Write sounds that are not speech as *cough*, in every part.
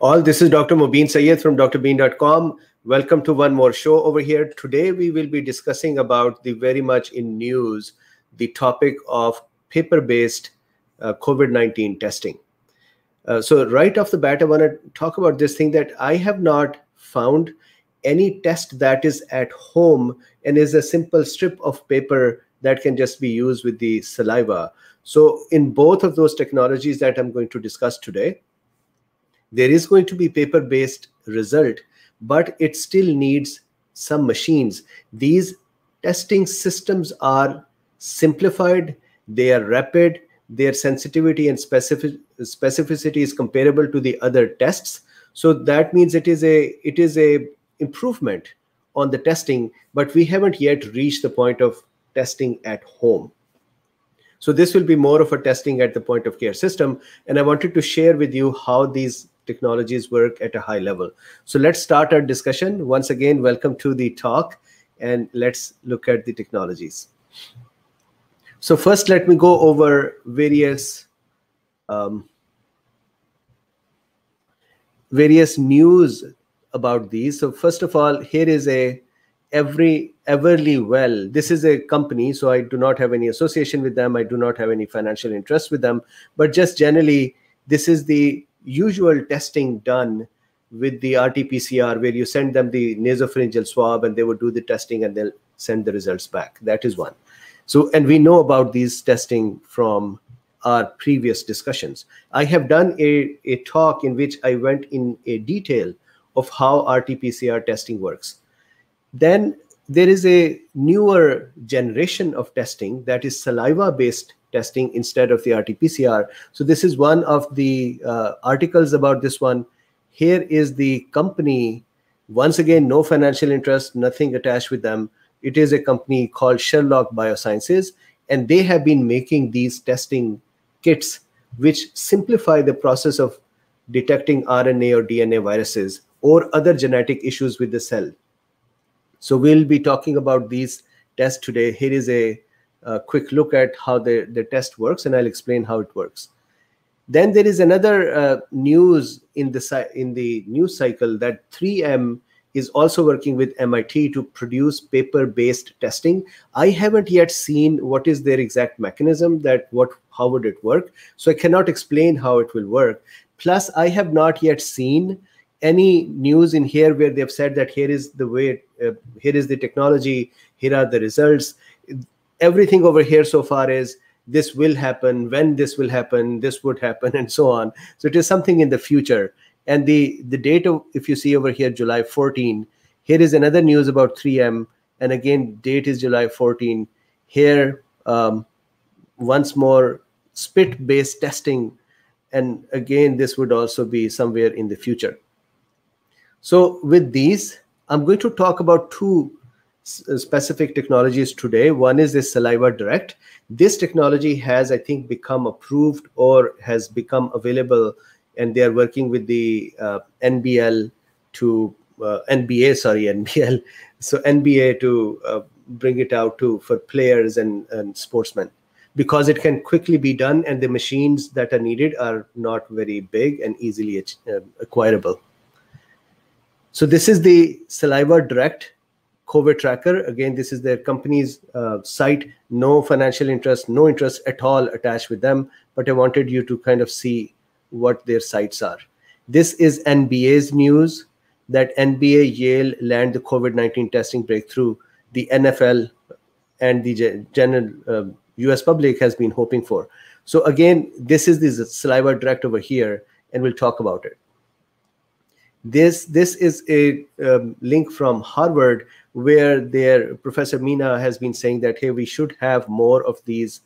All this is Dr. Mobeen Syed from drbeen.com. Welcome to one more show over here. Today we will be discussing about the very much in news, the topic of paper-based uh, COVID-19 testing. Uh, so right off the bat, I want to talk about this thing that I have not found any test that is at home and is a simple strip of paper that can just be used with the saliva. So in both of those technologies that I'm going to discuss today, there is going to be paper-based result, but it still needs some machines. These testing systems are simplified, they are rapid, their sensitivity and specific, specificity is comparable to the other tests. So that means it is a it is a improvement on the testing, but we haven't yet reached the point of testing at home. So this will be more of a testing at the point of care system. And I wanted to share with you how these technologies work at a high level. So let's start our discussion. Once again, welcome to the talk and let's look at the technologies. So first, let me go over various um, various news about these. So first of all, here is a every Everlywell This is a company, so I do not have any association with them. I do not have any financial interest with them. But just generally, this is the usual testing done with the RT-PCR, where you send them the nasopharyngeal swab and they would do the testing and they'll send the results back. That is one. So, and we know about these testing from our previous discussions. I have done a, a talk in which I went in a detail of how RT-PCR testing works. Then there is a newer generation of testing that is saliva-based testing instead of the RT-PCR. So this is one of the uh, articles about this one. Here is the company. Once again, no financial interest, nothing attached with them. It is a company called Sherlock Biosciences, and they have been making these testing kits which simplify the process of detecting RNA or DNA viruses or other genetic issues with the cell. So we'll be talking about these tests today. Here is a a quick look at how the, the test works, and I'll explain how it works. Then there is another uh, news in the in the news cycle that 3M is also working with MIT to produce paper-based testing. I haven't yet seen what is their exact mechanism that what how would it work. So I cannot explain how it will work. Plus, I have not yet seen any news in here where they've said that here is the way, uh, here is the technology, here are the results. Everything over here so far is this will happen when this will happen this would happen *laughs* and so on. So it is something in the future. And the the date of if you see over here july 14 here is another news about 3m and again date is july 14 here um, once more spit based testing. And again this would also be somewhere in the future so with these i'm going to talk about two specific technologies today. One is this Saliva Direct. This technology has, I think, become approved or has become available, and they are working with the uh, NBL to uh, NBA, sorry, NBL, *laughs* so NBA to uh, bring it out to for players and, and sportsmen because it can quickly be done and the machines that are needed are not very big and easily uh, acquirable. So this is the Saliva Direct COVID tracker. Again, this is their company's uh, site. No financial interest, no interest at all attached with them. But I wanted you to kind of see what their sites are. This is NBA's news that NBA Yale land the COVID 19 testing breakthrough. The NFL and the general uh, US public has been hoping for. So, again, this is the saliva direct over here, and we'll talk about it. This, this is a um, link from Harvard where their Professor Mina has been saying that, hey, we should have more of these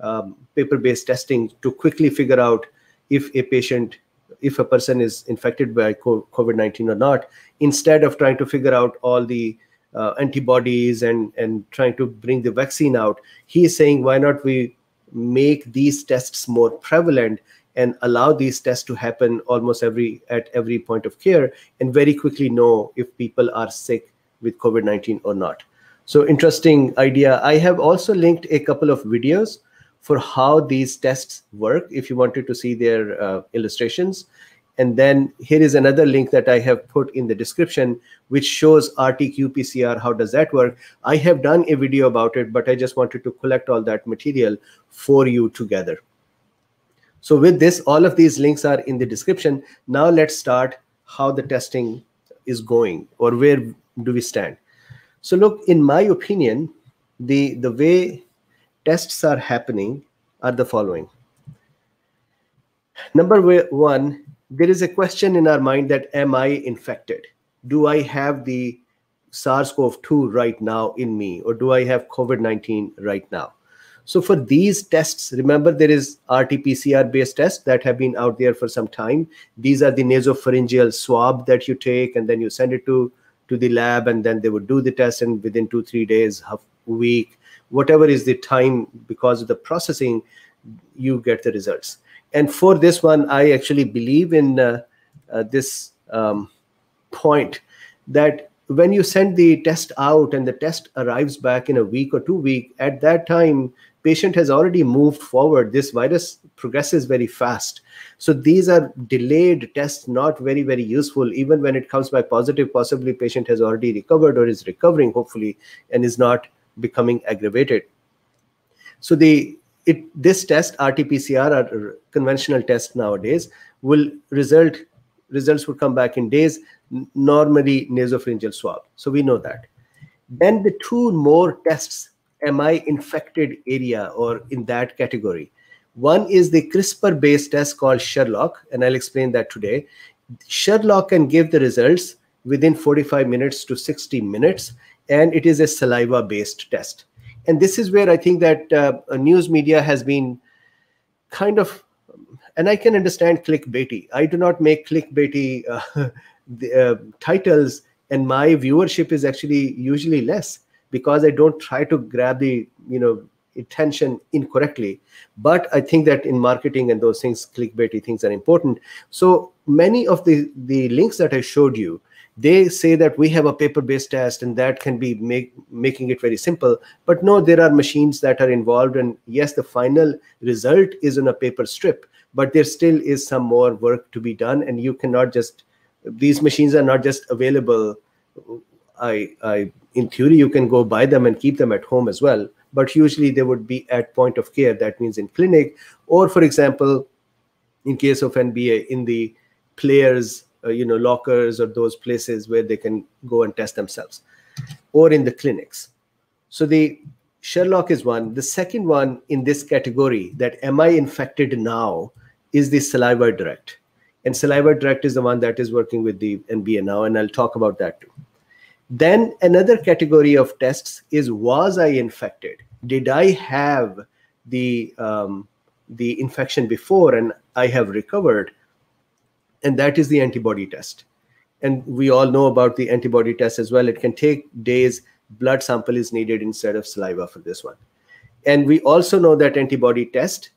um, paper-based testing to quickly figure out if a patient, if a person is infected by COVID-19 or not, instead of trying to figure out all the uh, antibodies and, and trying to bring the vaccine out. He is saying, why not we make these tests more prevalent and allow these tests to happen almost every at every point of care and very quickly know if people are sick with COVID-19 or not. So interesting idea. I have also linked a couple of videos for how these tests work if you wanted to see their uh, illustrations. And then here is another link that I have put in the description, which shows RT-qPCR. How does that work? I have done a video about it, but I just wanted to collect all that material for you together. So with this, all of these links are in the description. Now let's start how the testing is going or where do we stand. So look, in my opinion, the, the way tests are happening are the following. Number one, there is a question in our mind that am I infected? Do I have the SARS-CoV-2 right now in me or do I have COVID-19 right now? So for these tests, remember there is RT-PCR based tests that have been out there for some time. These are the nasopharyngeal swab that you take and then you send it to, to the lab and then they would do the test and within two, three days, half week, whatever is the time because of the processing, you get the results. And for this one, I actually believe in uh, uh, this um, point that when you send the test out and the test arrives back in a week or two week, at that time, patient has already moved forward. This virus progresses very fast. So these are delayed tests, not very, very useful. Even when it comes back positive, possibly patient has already recovered or is recovering, hopefully, and is not becoming aggravated. So the it this test, RT-PCR, or conventional test nowadays, will result results will come back in days, normally nasopharyngeal swab. So we know that. Then the two more tests am I infected area or in that category. One is the CRISPR based test called Sherlock, and I'll explain that today. Sherlock can give the results within 45 minutes to 60 minutes, and it is a saliva based test. And this is where I think that uh, news media has been kind of, and I can understand clickbaity. I do not make clickbaity uh, *laughs* the, uh, titles, and my viewership is actually usually less because I don't try to grab the you know attention incorrectly. But I think that in marketing and those things, clickbaity things are important. So many of the the links that I showed you, they say that we have a paper-based test and that can be make, making it very simple. But no, there are machines that are involved, and yes, the final result is on a paper strip. But there still is some more work to be done, and you cannot just these machines are not just available I, I in theory you can go buy them and keep them at home as well but usually they would be at point of care that means in clinic or for example in case of nba in the players uh, you know lockers or those places where they can go and test themselves or in the clinics. So the sherlock is one. The second one in this category that am i infected now is the saliva direct. And saliva direct is the one that is working with the nba now and i'll talk about that too then another category of tests is was I infected? Did I have the um, the infection before and I have recovered? And that is the antibody test. And we all know about the antibody test as well. It can take days. Blood sample is needed instead of saliva for this one. And we also know that antibody test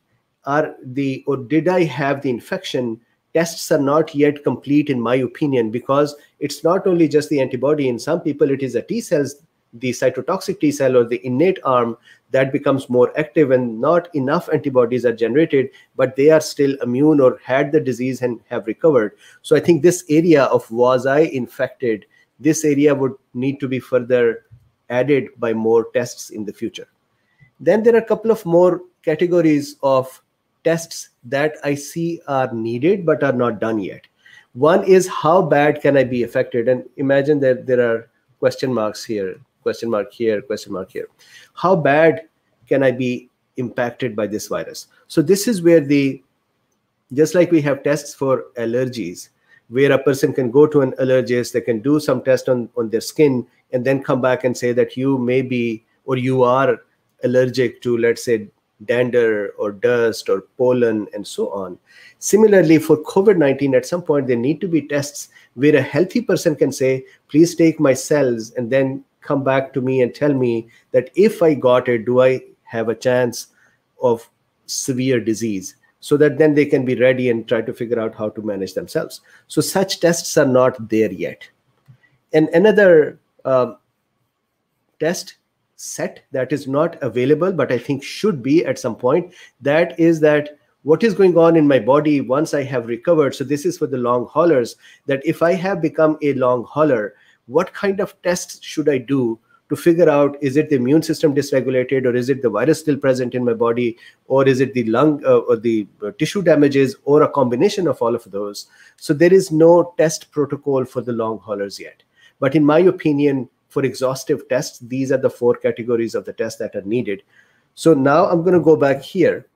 are the or did I have the infection tests are not yet complete in my opinion because it's not only just the antibody. In some people it is a t cells the cytotoxic t cell or the innate arm that becomes more active and not enough antibodies are generated but they are still immune or had the disease and have recovered. So i think this area of was i infected this area would need to be further added by more tests in the future. Then there are a couple of more categories of tests that I see are needed but are not done yet. One is how bad can I be affected? And imagine that there are question marks here, question mark here, question mark here. How bad can I be impacted by this virus? So this is where the, just like we have tests for allergies, where a person can go to an allergist, they can do some test on, on their skin, and then come back and say that you may be or you are allergic to, let's say, dander or dust or pollen and so on. Similarly, for COVID 19, at some point, there need to be tests where a healthy person can say, please take my cells and then come back to me and tell me that if I got it, do I have a chance of severe disease? So that then they can be ready and try to figure out how to manage themselves. So such tests are not there yet. And another uh, test set that is not available but i think should be at some point that is that what is going on in my body once I have recovered. So this is for the long haulers that if I have become a long hauler, what kind of tests should I do to figure out is it the immune system dysregulated or is it the virus still present in my body or is it the lung uh, or the uh, tissue damages or a combination of all of those so there is no test protocol for the long haulers yet but in my opinion for exhaustive tests these are the four categories of the tests that are needed. So now i'm going to go back here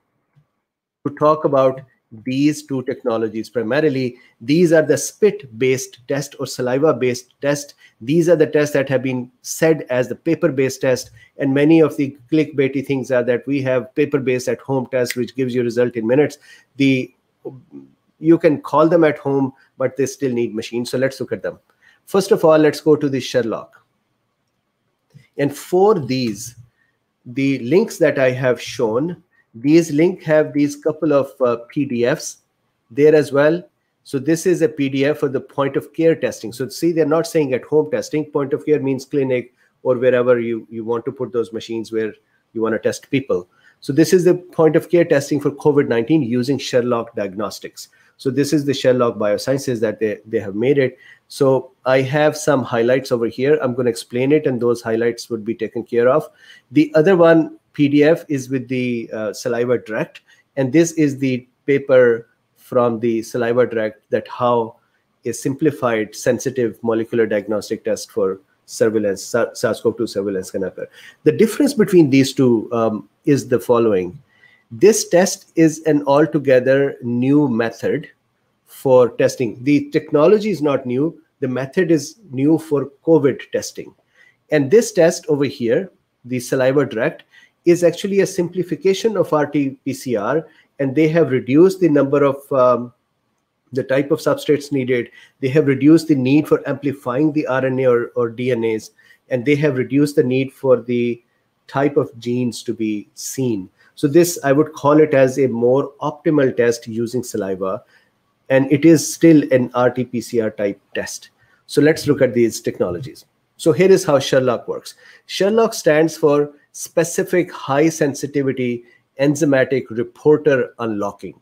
to talk about these two technologies primarily. These are the spit based test or saliva based test. These are the tests that have been said as the paper based test and many of the clickbaity things are that we have paper based at home test which gives you result in minutes. The you can call them at home but they still need machines so let's look at them. First of all let's go to the sherlock and for these the links that i have shown these link have these couple of uh, PDFs there as well. So this is a PDF for the point of care testing. So see, they're not saying at home testing. Point of care means clinic or wherever you, you want to put those machines where you want to test people. So this is the point of care testing for COVID-19 using Sherlock Diagnostics. So this is the Sherlock Biosciences that they, they have made it. So I have some highlights over here. I'm going to explain it and those highlights would be taken care of. The other one PDF is with the uh, Saliva Direct, and this is the paper from the Saliva Direct that how a simplified sensitive molecular diagnostic test for surveillance, SARS-CoV-2 surveillance can occur. The difference between these two um, is the following. This test is an altogether new method for testing. The technology is not new. The method is new for COVID testing. And this test over here, the Saliva Direct, is actually a simplification of RT-PCR, and they have reduced the number of um, the type of substrates needed. They have reduced the need for amplifying the RNA or, or DNAs, and they have reduced the need for the type of genes to be seen. So this, I would call it as a more optimal test using saliva, and it is still an RT-PCR type test. So let's look at these technologies. So here is how Sherlock works. Sherlock stands for specific high sensitivity enzymatic reporter unlocking.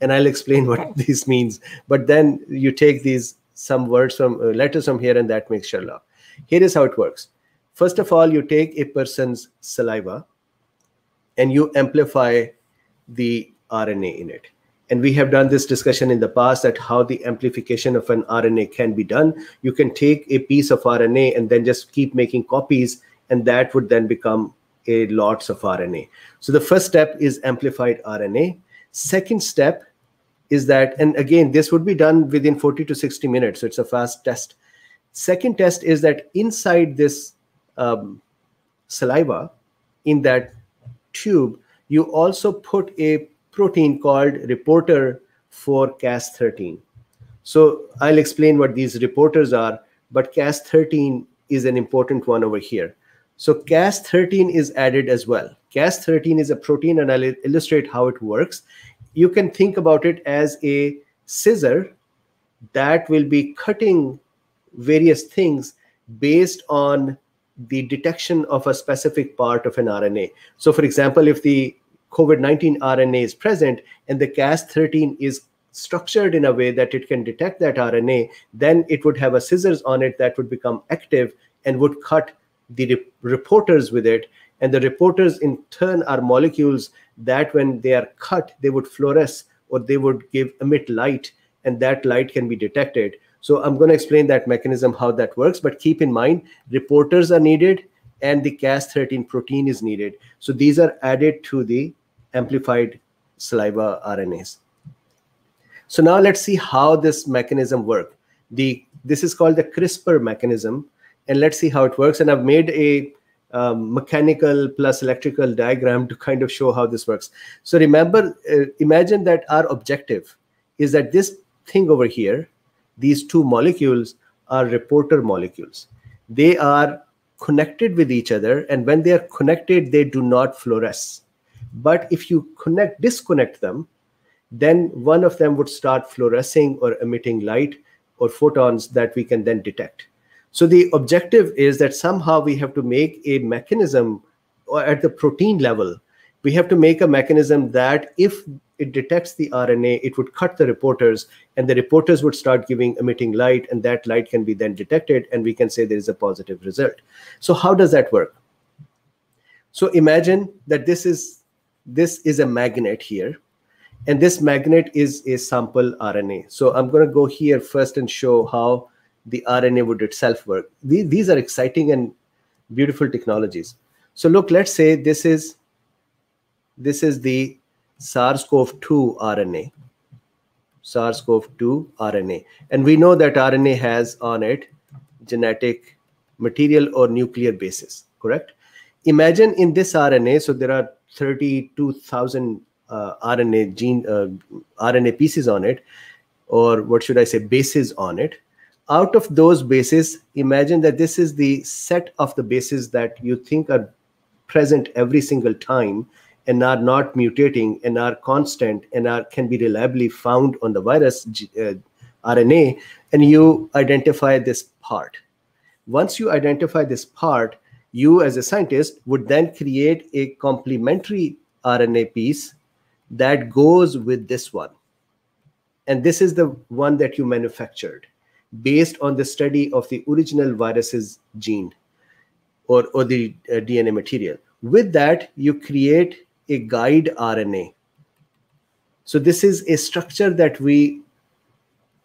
And I'll explain what this means. But then you take these some words from uh, letters from here and that makes Sherlock. Here is how it works. First of all, you take a person's saliva and you amplify the RNA in it. And we have done this discussion in the past that how the amplification of an RNA can be done. You can take a piece of RNA and then just keep making copies, and that would then become a lots of RNA. So the first step is amplified RNA. Second step is that, and again, this would be done within 40 to 60 minutes. So it's a fast test. Second test is that inside this um, saliva, in that tube, you also put a protein called reporter for Cas13. So I'll explain what these reporters are, but Cas13 is an important one over here. So Cas13 is added as well. Cas13 is a protein, and I'll illustrate how it works. You can think about it as a scissor that will be cutting various things based on the detection of a specific part of an RNA. So, for example, if the COVID 19 RNA is present and the Cas13 is structured in a way that it can detect that RNA, then it would have a scissors on it that would become active and would cut the re reporters with it. And the reporters in turn are molecules that when they are cut they would fluoresce or they would give emit light and that light can be detected. So i'm going to explain that mechanism how that works but keep in mind reporters are needed and the cas13 protein is needed. So these are added to the amplified saliva rnas so now let's see how this mechanism work the this is called the crispr mechanism and let's see how it works. And I've made a um, mechanical plus electrical diagram to kind of show how this works. So remember, uh, imagine that our objective is that this thing over here, these two molecules are reporter molecules. They are connected with each other, and when they are connected, they do not fluoresce. But if you connect, disconnect them, then one of them would start fluorescing or emitting light or photons that we can then detect. So the objective is that somehow we have to make a mechanism or at the protein level We have to make a mechanism that if it detects the RNA, it would cut the reporters, and the reporters would start giving emitting light, and that light can be then detected, and we can say there is a positive result. So how does that work? So imagine that this is this is a magnet here, and this magnet is a sample RNA. So I'm going to go here first and show how the RNA would itself work. These, are exciting and beautiful technologies. So look, let's say this is this is the SARS-CoV-2 RNA. SARS-CoV-2 RNA. And we know that RNA has on it genetic material or nuclear bases, correct? Imagine in this RNA, so there are 32,000 uh, RNA gene uh, RNA pieces on it, or what should I say, bases on it. Out of those bases, imagine that this is the set of the bases that you think are present every single time and are not mutating and are constant and are can be reliably found on the virus uh, RNA, and you identify this part. Once you identify this part, you as a scientist would then create a complementary RNA piece that goes with this one. And this is the one that you manufactured based on the study of the original virus's gene or, or the uh, DNA material. With that, you create a guide RNA. So this is a structure that we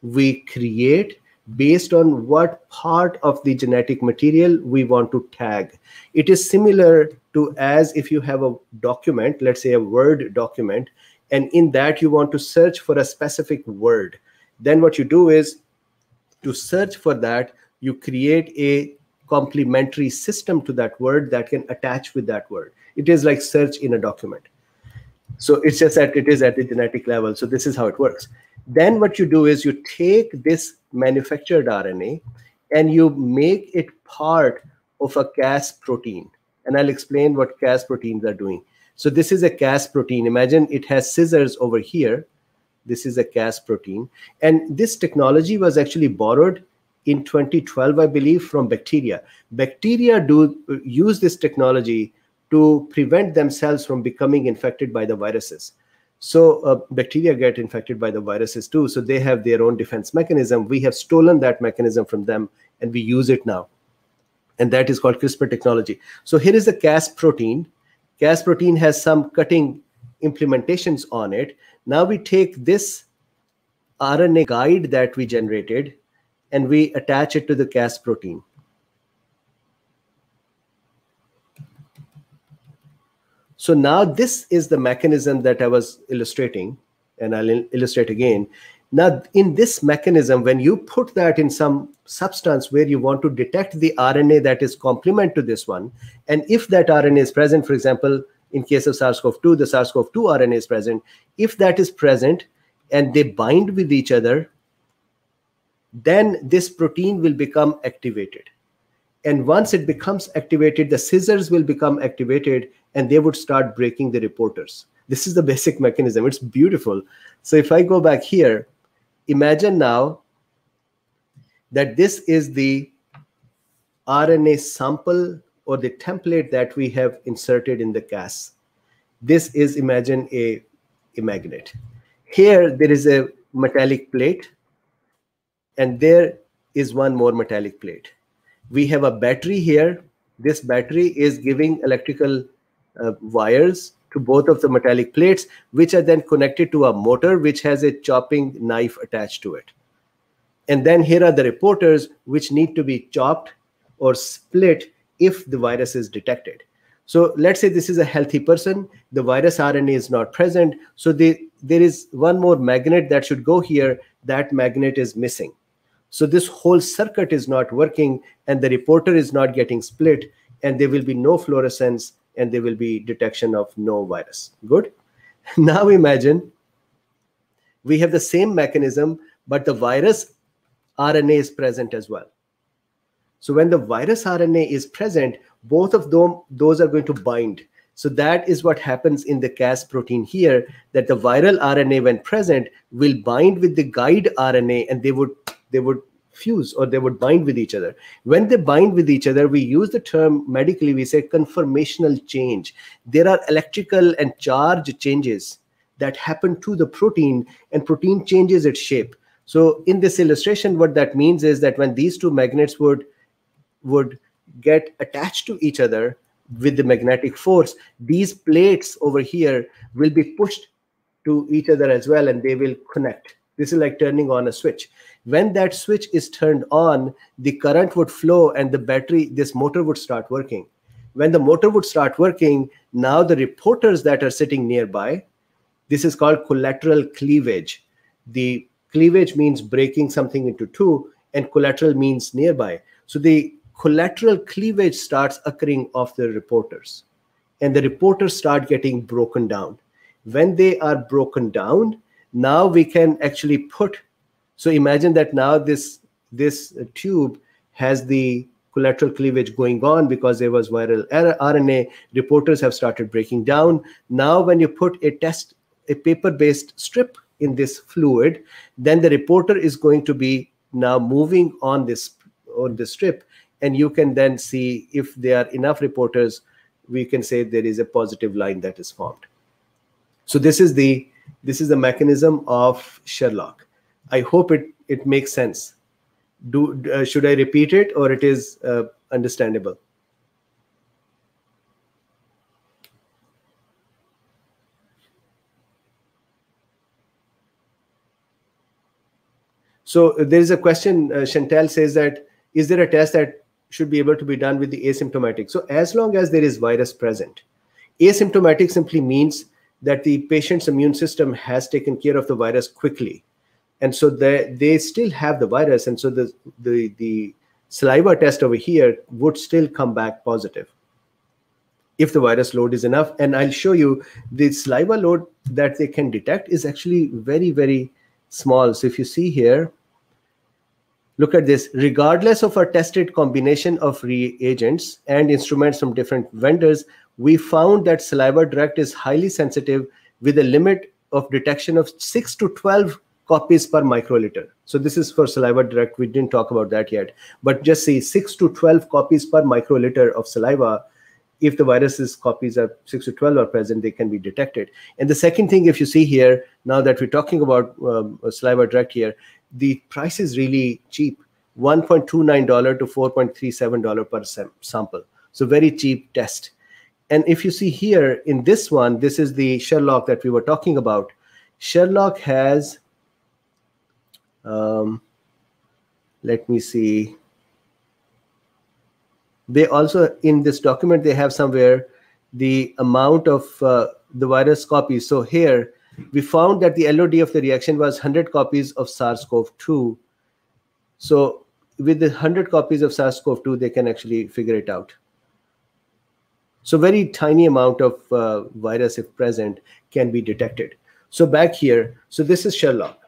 we create based on what part of the genetic material we want to tag. It is similar to as if you have a document, let's say a Word document, and in that you want to search for a specific word. Then what you do is to search for that, you create a complementary system to that word that can attach with that word. It is like search in a document. So it's just that it is at the genetic level. So this is how it works. Then what you do is you take this manufactured RNA and you make it part of a Cas protein. And I'll explain what Cas proteins are doing. So this is a Cas protein. Imagine it has scissors over here. This is a Cas protein. And this technology was actually borrowed in 2012, I believe, from bacteria. Bacteria do uh, use this technology to prevent themselves from becoming infected by the viruses. So uh, bacteria get infected by the viruses too. So they have their own defense mechanism. We have stolen that mechanism from them and we use it now. And that is called CRISPR technology. So here is the Cas protein. Cas protein has some cutting implementations on it. Now we take this RNA guide that we generated and we attach it to the Cas protein. So now this is the mechanism that I was illustrating, and I'll illustrate again. Now, in this mechanism, when you put that in some substance where you want to detect the RNA that is complement to this one, and if that RNA is present, for example, in case of SARS-CoV-2, the SARS-CoV-2 RNA is present, if that is present and they bind with each other, then this protein will become activated. And once it becomes activated, the scissors will become activated and they would start breaking the reporters. This is the basic mechanism. It's beautiful. So if I go back here, imagine now that this is the RNA sample or the template that we have inserted in the Cas. This is, imagine, a, a magnet. Here, there is a metallic plate, and there is one more metallic plate. We have a battery here. This battery is giving electrical uh, wires to both of the metallic plates, which are then connected to a motor which has a chopping knife attached to it. And then here are the reporters which need to be chopped or split if the virus is detected. So let's say this is a healthy person, the virus RNA is not present. So the, there is one more magnet that should go here. That magnet is missing. So this whole circuit is not working and the reporter is not getting split and there will be no fluorescence and there will be detection of no virus. Good. *laughs* Now imagine we have the same mechanism, but the virus RNA is present as well. So when the virus RNA is present, both of them, those are going to bind. So that is what happens in the Cas protein here, that the viral RNA when present will bind with the guide RNA and they would, they would fuse or they would bind with each other. When they bind with each other, we use the term medically, we say conformational change. There are electrical and charge changes that happen to the protein, and protein changes its shape. So in this illustration, what that means is that when these two magnets would would get attached to each other with the magnetic force, these plates over here will be pushed to each other as well, and they will connect. This is like turning on a switch. When that switch is turned on, the current would flow and the battery, this motor would start working. When the motor would start working, now the reporters that are sitting nearby, this is called collateral cleavage. The cleavage means breaking something into two, and collateral means nearby. So the collateral cleavage starts occurring of the reporters, and the reporters start getting broken down. When they are broken down, now we can actually put. So imagine that now this this tube has the collateral cleavage going on because there was viral RNA. Reporters have started breaking down. Now, when you put a test, a paper-based strip in this fluid, then the reporter is going to be now moving on this on the strip, and you can then see if there are enough reporters, we can say there is a positive line that is formed. So this is the this is the mechanism of Sherlock. I hope it it makes sense. Do uh, should I repeat it or it is uh, understandable? So uh, there is a question. Uh, says that is there a test that should be able to be done with the asymptomatic? So as long as there is virus present, asymptomatic simply means that the patient's immune system has taken care of the virus quickly, and so they they still have the virus, and so the the the saliva test over here would still come back positive if the virus load is enough. And I'll show you the saliva load that they can detect is actually very very small. So if you see here, look at this regardless of our tested combination of reagents and instruments from different vendors we found that saliva direct is highly sensitive with a limit of detection of 6 to 12 copies per microliter so this is for saliva direct we didn't talk about that yet but just see 6 to 12 copies per microliter of saliva if the viruses copies are 6 to 12 are present they can be detected and the second thing if you see here now that we're talking about um, saliva direct here the price is really cheap $1.29 to $4.37 per sam- sample. So, very cheap test. And if you see here in this one, this is the Sherlock that we were talking about. Sherlock has, um, let me see. They also, in this document, they have somewhere the amount of uh, the virus copies. So, here, we found that the LOD of the reaction was 100 copies of SARS-CoV-2. So with the 100 copies of SARS-CoV-2, they can actually figure it out. So very tiny amount of uh, virus, if present, can be detected. So back here, so this is Sherlock.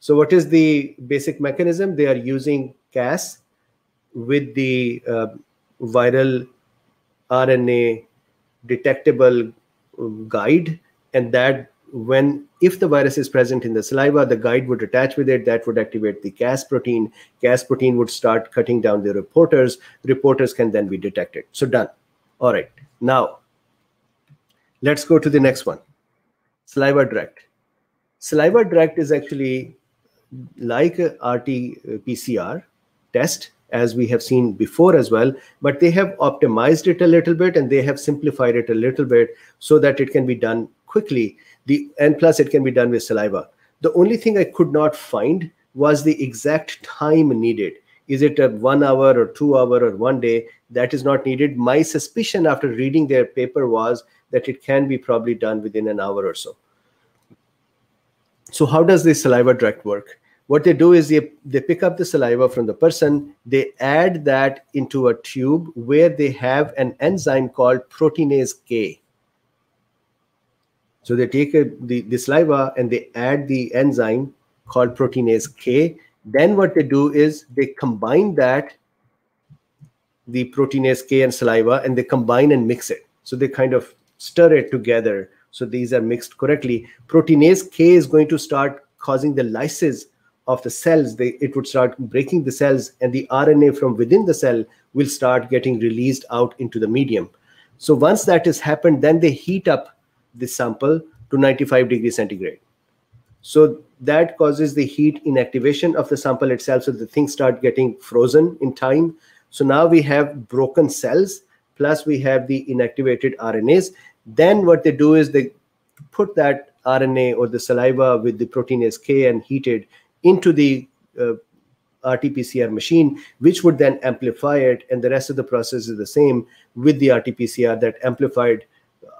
So what is the basic mechanism? They are using Cas with the uh, viral RNA detectable guide, and that when if the virus is present in the saliva the guide would attach with it. That would activate the cas protein. Cas protein would start cutting down the reporters. Reporters can then be detected. So done. All right. Now let's go to the next one. Saliva direct. Saliva direct is actually like a rt pcr test as we have seen before as well but they have optimized it a little bit and they have simplified it a little bit so that it can be done quickly. The and plus it can be done with saliva. The only thing i could not find was the exact time needed. Is it a one hour or two hour or one day? That is not needed. My suspicion after reading their paper was that it can be probably done within an hour or so so how does the saliva direct work what they do is they, they pick up the saliva from the person they add that into a tube where they have an enzyme called proteinase k so they take a, the, the saliva and they add the enzyme called proteinase K. Then what they do is they combine that, the proteinase K and saliva, and they combine and mix it. So they kind of stir it together. So these are mixed correctly. Proteinase K is going to start causing the lysis of the cells, they, it would start breaking the cells, and the RNA from within the cell will start getting released out into the medium. So once that has happened, then they heat up the sample to 95 degrees centigrade. So that causes the heat inactivation of the sample itself. So the things start getting frozen in time. So now we have broken cells, plus we have the inactivated RNAs. Then what they do is they put that RNA or the saliva with the proteinase K and heated into the uh, RT-PCR machine, which would then amplify it. And the rest of the process is the same with the RT-PCR that amplified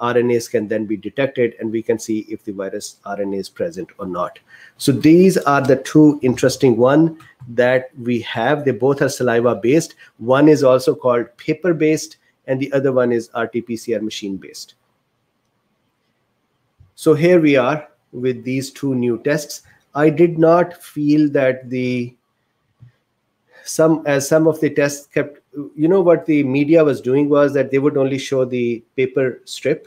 RNAs can then be detected and we can see if the virus RNA is present or not. So these are the two interesting one that we have. They both are saliva based. One is also called paper based and the other one is RT-PCR machine based. So here we are with these two new tests. I did not feel that the some as some of the tests kept you know what the media was doing was that they would only show the paper strip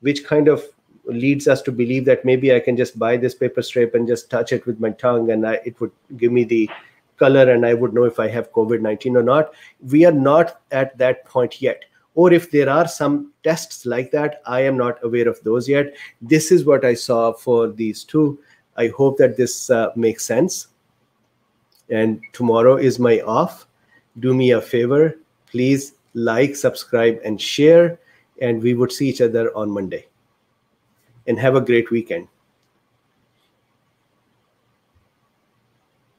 which kind of leads us to believe that maybe i can just buy this paper strip and just touch it with my tongue and I, it would give me the color and i would know if i have covid-19 or not we are not at that point yet or if there are some tests like that i am not aware of those yet this is what i saw for these two i hope that this uh, makes sense and tomorrow is my off. Do me a favor, please like, subscribe, and share. And we would see each other on Monday. And have a great weekend.